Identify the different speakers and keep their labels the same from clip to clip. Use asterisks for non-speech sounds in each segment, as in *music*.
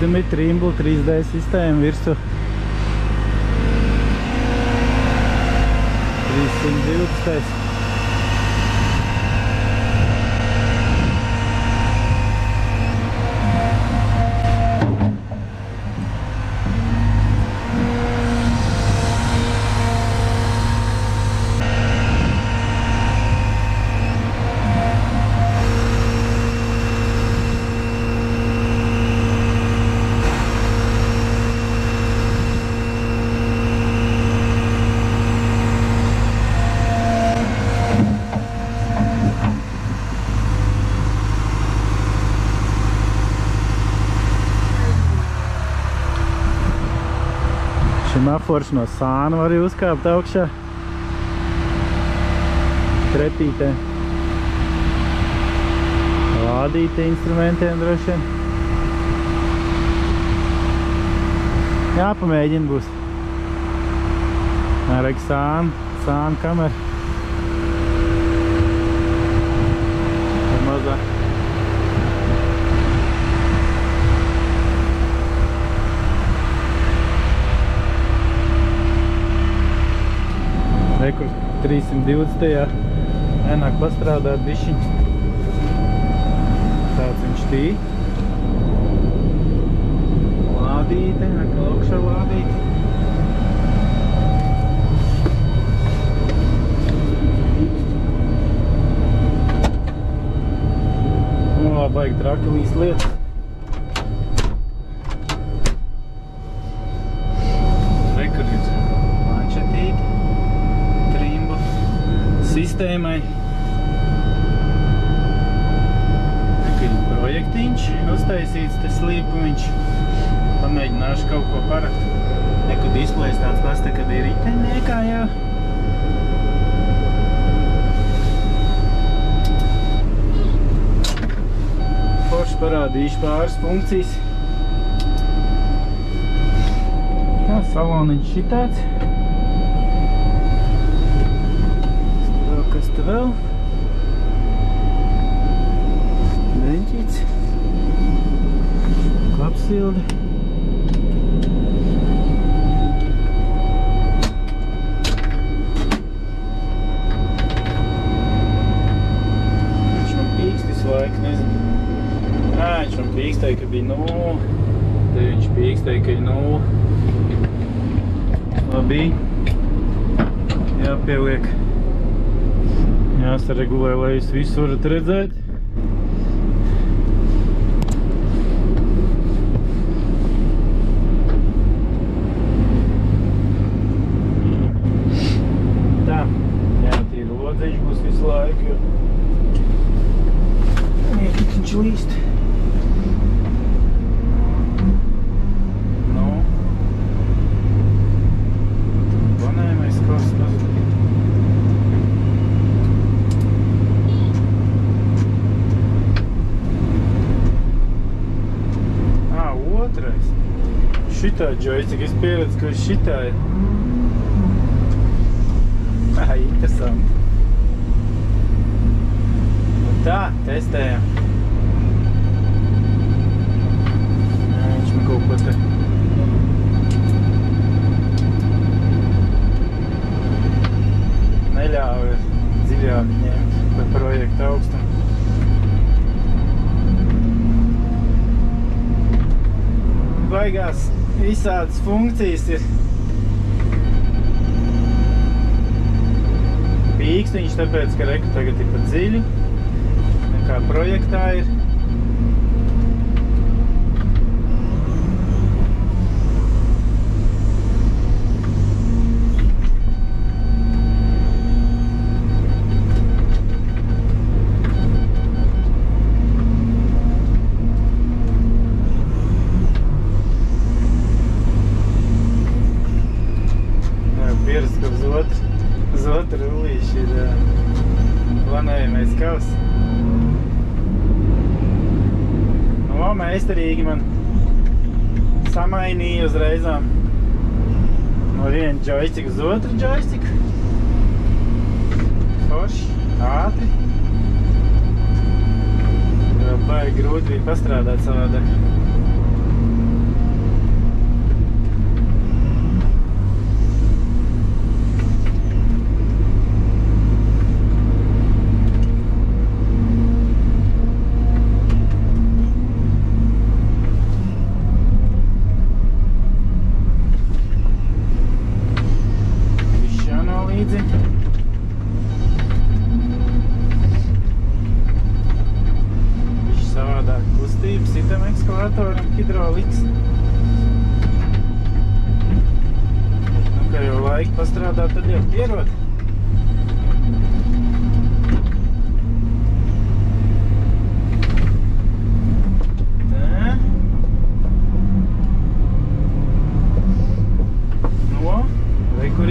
Speaker 1: Ir Trimble 3D sistēma virsū. 320. Apforš no sāna var arī uzkāpt augšā. Tretītē. Lādīti instrumentiem droši vien. Jāpamēģina būs. Nērek sāna, sāna kamera. Ir mazā. Rekur 320. Nenāk pastrādāt bišķiņ. Tāds viņš tī. Lādīte, atkal augšā lādīte. O, baigi traki līs lietas. Rekur ir planšetīte trimbu sistēmai. Tikai projektiņš uztaisīts, te slīpumiņš. Pamēģināšu kaut ko parakt. Neku displejs tāds pats, tā, kad ir riteņē kā jau. Forši parādīšu pāris funkcijas. Tā, saloniņš šitāds. Klapsildi. Viņš man pīkst visu laiku, nezinu. Ā, viņš man pīkstēja, ka bija nulle. Te viņš pīkstēja, ka ir nulle. Labi. Jāpieliek. Jāsaregulē, lai jūs visu varat redzēt. Tā, jātīra lodzeļš būs visu laiku, jo Niekad viņš līst. Nu. Banējamais kostas. Ā, otrais. Šitā joystick, es pieredzu, ka šitā ir. *laughs* Ā, interesanti. Nu tā, testējam. Jā, viņš man kaut ko te... Neļāva dziļāk ņemt par projektu augstumu. Baigās visādas funkcijas ir. Pīkstiņš tāpēc, ka reku tagad ir pa dziļu nekā projektā ir. O, meistarīgi man samainīja uzreizām no viena joystick uz otru joystick. Forši, ātri. Baigi grūti bija pastrādāt savādāk. redzi. Viņš savādāk kustības itam ekskavatoram hidroliks. Nu, kā jau laiku pastrādā, tad jau pierod.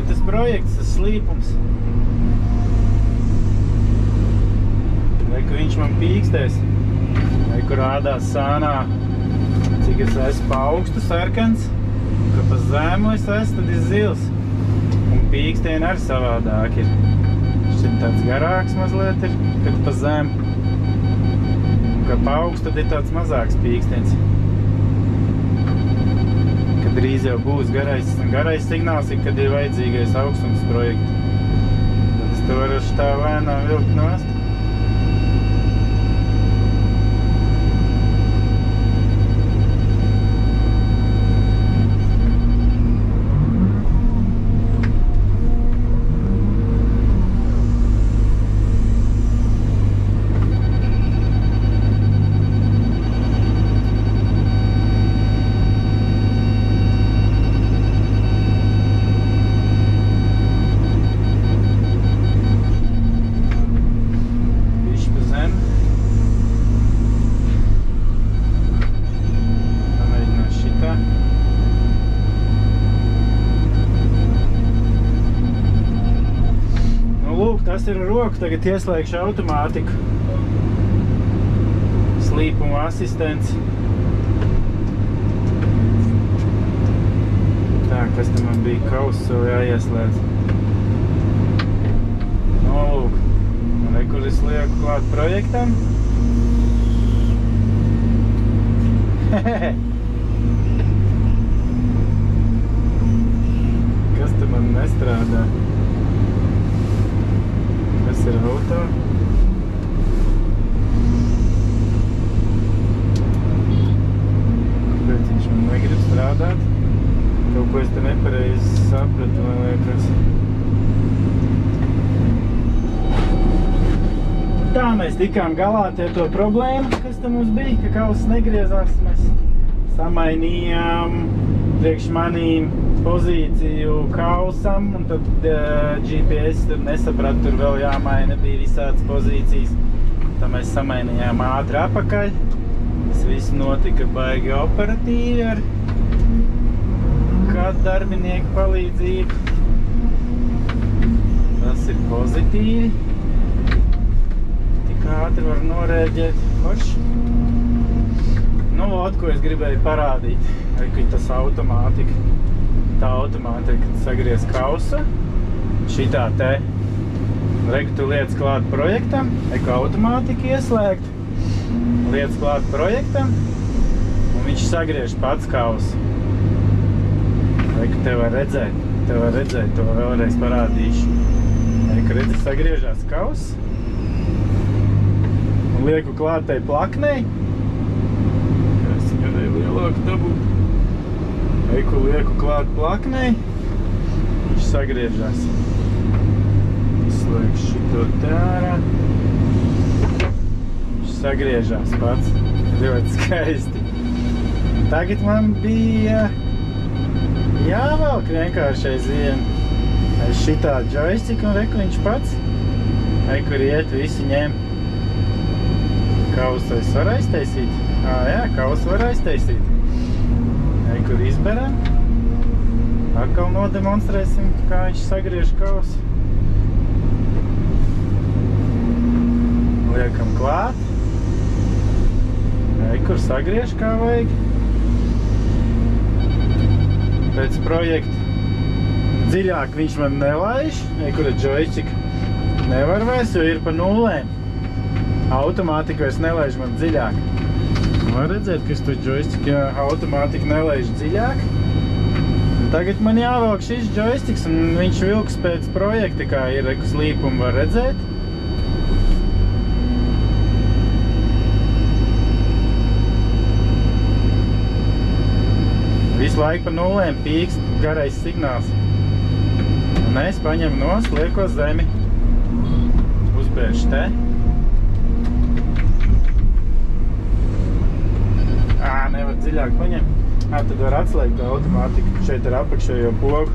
Speaker 1: Ir tas projekts, tas slīpums? Vai kur viņš man pīkstēs? Vai kur rādās sānā, cik es esmu pa augstu sarkans, ka pa zēmu es esmu, tad ir zils. Un pīkstēni arī savādāk ir. Šim tāds garāks mazliet ir, kad pa zēmu. Ka pa augstu tad ir tāds mazāks pīkstens. Drīz jau būs garais, garais signāls, kad ir vajadzīgais augstums projekta. Tad es to varu tā lēnām vilkt nost. Roku. Tagad ieslēgšu automātiku. Slīpuma asistents. Tā, kas te man bija kauss vēl jāieslēdz. Nu, lūk. Un re, kur es lieku klāt projektam. *laughs* Kas te man nestrādā? Kas ir auto? Kāpēc viņš man negrib strādāt? Kaut ko es te nepareizi sapratu, man liekas. Tā mēs tikām galā ar to problēmu, kas te mums bija, ka kauss negriezās. Mēs samainījām priekš manīm pozīciju kausam, un tad uh, GPS tur nesaprata, tur vēl jāmaina, bija visādas pozīcijas. Tā mēs samainījām ātri apakaļ. Tas viss notika baigi operatīvi ar kādu darbinieku palīdzību. Tas ir pozitīvi tik ātri var norēģēt. Forši. Nu, ot, ko es gribēju parādīt, arī ka tas automātika, tā automātika, kad sagriez kausa, šitā te, reku tu liec klāt projektam, eko automātika ieslēgt, liec klāt projektam, un viņš sagriež pats kausu. Reku te var redzēt, te var redzēt, to vēlreiz parādīšu. Reku redzi, sagriežās kauss, un lieku klātai plaknei. Es viņu arī lielāku dabūt. Lieku klāt plaknei. Viņš sagriežas. Izslēgšu šito tērā. Viņš sagriežas pats. Ļoti skaisti. Tagad man bija jāvelk vienkārši aiz vienu. Aiz šitā joystick un reku viņš pats. Eikur iet, visi ņem. Kausu es varu aiztaisīt? Ā, jā, kausu var aiztaisīt. Ej, kur izberam. Atkal nodemonstrēsim, kā viņš sagriež kausu. Liekam klāt. Ej, kur sagriež kā vajag. Pēc projekta dziļāk viņš man nelaiž. Ej, kur ir joystick. Nevar vairs, jo ir pa nulēm automātika vairs nelaiž man dziļāk. Var redzēt, ka es to joystick, automātika nelaiž dziļāk. Tagad man jāvelk šis joysticks un viņš vilks pēc projekta, kā ir rekus līpumu var redzēt. Visu laiku pa nulēm pīkst garais signāls. Un es paņemu nost, lieko zemi. Uzbēršu te. Ā, nevar dziļāk paņemt. Ā, tad var atslēgt automātiku. Šeit ir apakšējo pogu.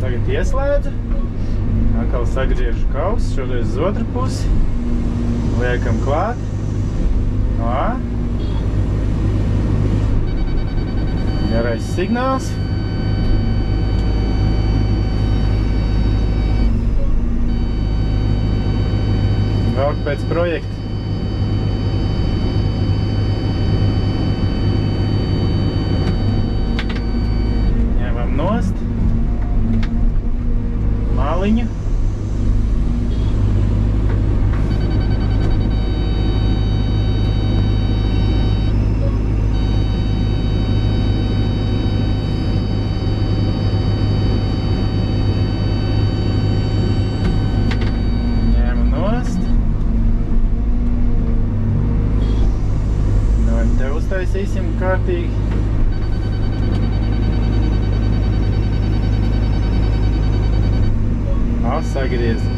Speaker 1: Tagad ieslēdzu. Atkal sagriežu kausu, šoreiz uz otru pusi. Liekam klāt. Ā. Garais signāls. Velk pēc projekta. Ņemam nost. Maliņu. Ņēmu nost. Nu, un te uztaisīsim kārtīgi. Ā, sagriez. Brauksim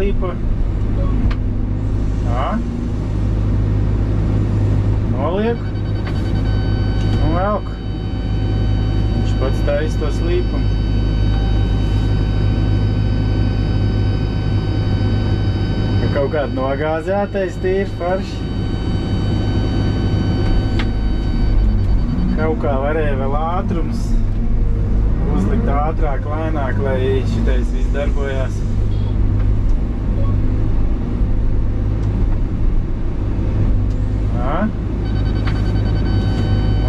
Speaker 1: slīpu. Tā. Nolieku. Un velku. Viņš pats taisa to slīpumu. Ja kaut kāda nogāzētais tīri forši. Kaut kā varēja vēl ātrums uzlikt ātrāk, lēnāk, lai šitais viss darbojās. Tā.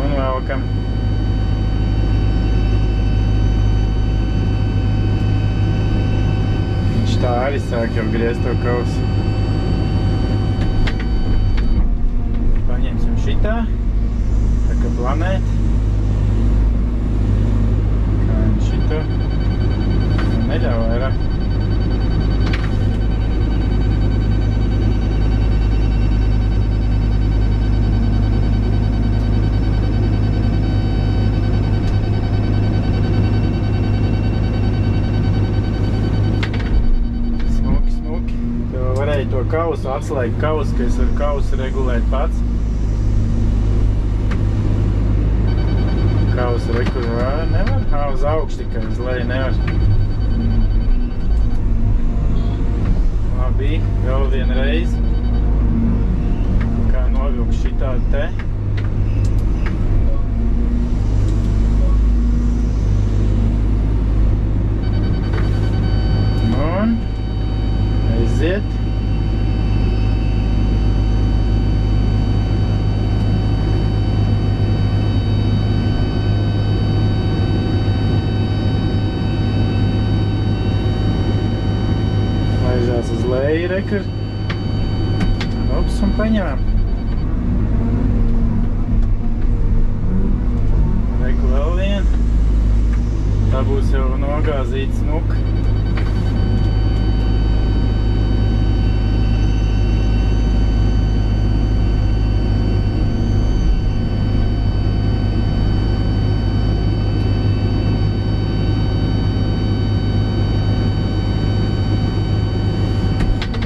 Speaker 1: Un velkam. Viņš tā arī sāk jau griezt to kausu. Paņemsim šitā. Tā kā planēt. Kā viņš šito. Nu, Neļauj vairāk. Smuki, smuki. Tev varēja to kausu atslēgt kausu, ka es varu kausu regulēt pats. Kausu ā, nevar? Ā, uz augšu tikai, uz leju nevar. Labi, vēl viena reize. Kā novilkt šitādu te. Un aiziet. Laižās uz leju, rekur. Ops, un paņēmām. Reku vēl vienu. Tā būs jau nogāzīta smuka.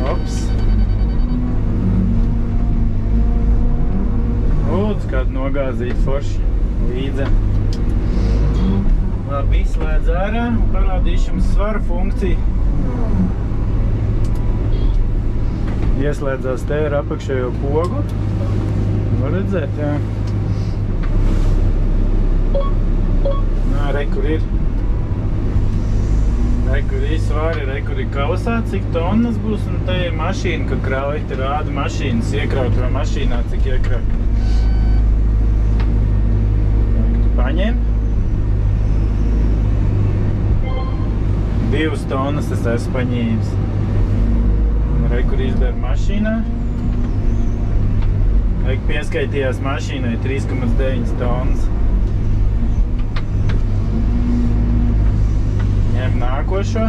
Speaker 1: Ops. Lūdzu, nogāzīt forši līdzi. Labi, izslēdz ārā un parādīšu jums svaru funkciju. Ieslēdzās te ar apakšējo pogu. Var redzēt, jā. Nā, re, kur ir. Re, kur ir svari, re, kur ir kausā, cik tonnas būs, un te ir mašīna, ka te rāda mašīnas iekraut vai mašīnā, cik iekraut. Paņem. Divas tonnas es esmu paņēmis. Re, kur izdara mašīnā. Vajag pieskaitījās mašīnai 3,9 tonnas. Ņem nākošo.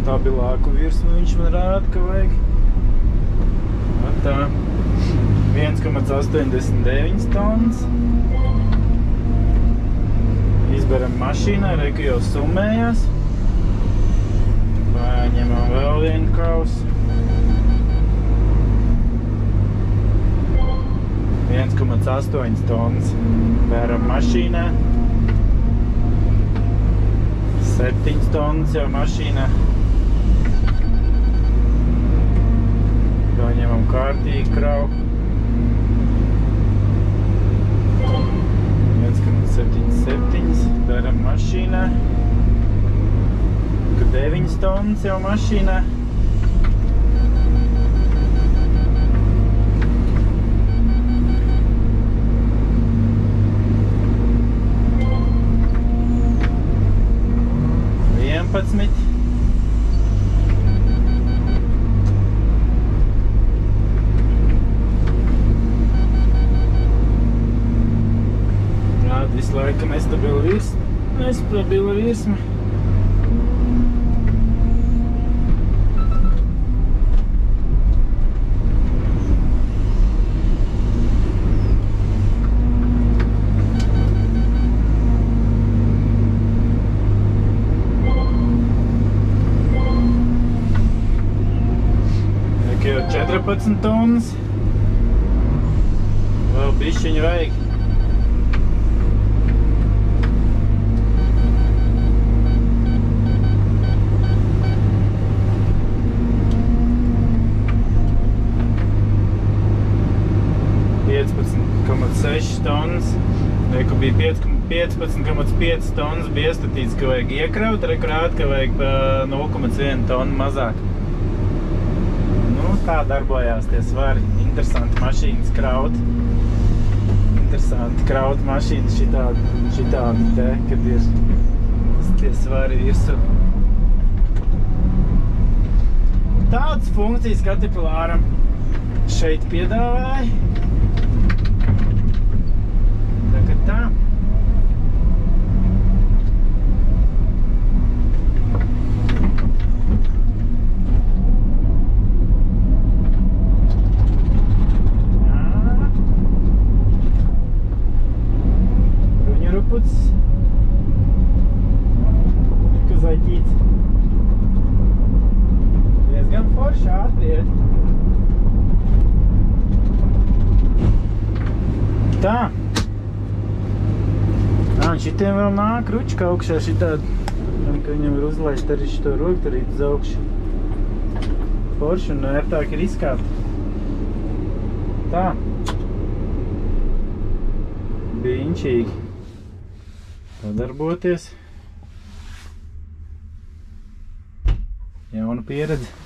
Speaker 1: Stabilāku virsmu viņš man rāda, ka vajag. Tā. 1,89 tonnas. Izberam mašīnā, reku jau summējās. Paņemam vēl vienu kausu. 1,8 tonnas vēram mašīnā. 7 tonnas jau mašīnā. Paņemam kārtīgi kravu. 1,77 vēram mašīnā. 9 tonnas jau mašīnā. Laiku nestabila virsma. Nestabila virsma. jau 14 tonnas. Vēl bišķiņu vajag. tonnas. Reku bija 15,5 tonnas bija iestatīts, ka vajag iekraut, reku rāda, ka vajag 0,1 tonu mazāk kā darbojās tie svari. Interesanti mašīnas kraut. Interesanti kraut mašīnas šitādi, šitādi te, kad ir tie svari virsū. Tādas funkcijas katipulāram šeit piedāvāja. Tagad tā. puts kazaķīts. Diezgan forši ātri iet. Tā. Ā, un šitiem vēl nāk ručka augšā šitādi. Ka viņam ir uzlaist arī šito rokturīt uz augšu. Forši un ērtāk ir izkāpt. Tā. Biņķīgi sadarboties. Jauna pieredze.